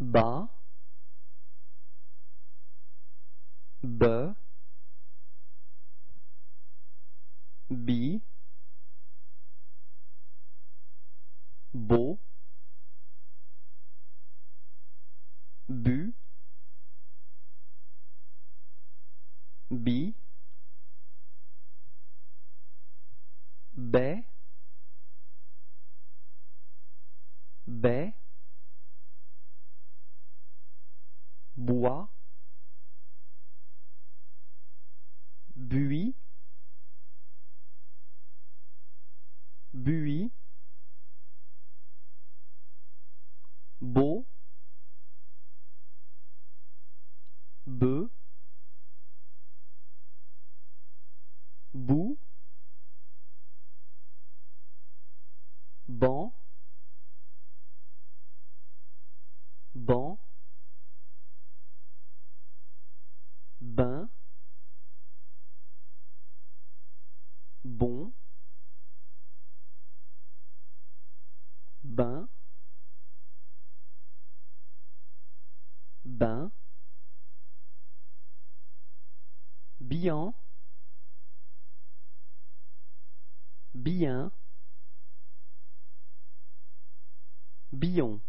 bas, be, bi, beau, bu, bi, bois, buis, buis, beau, bœuf, banc, banc, bien, bien, billon